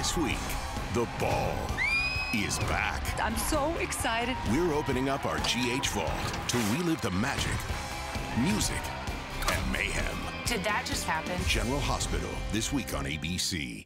This week, the ball is back. I'm so excited. We're opening up our GH vault to relive the magic, music, and mayhem. Did that just happen? General Hospital, this week on ABC.